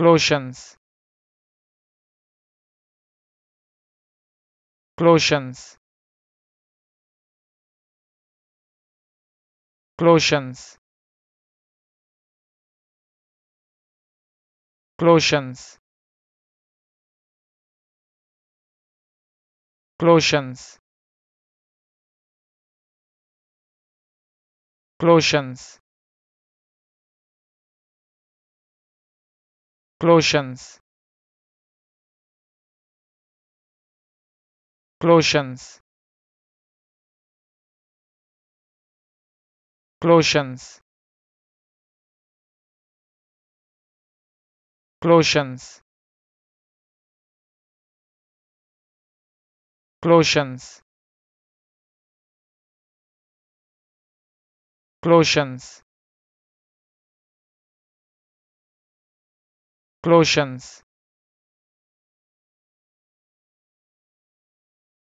Clotions Clotions Clotions Clotions Clotions Clotions clotions. Clotions. Clotions. Clotions. Clotions. Clotions. cloisons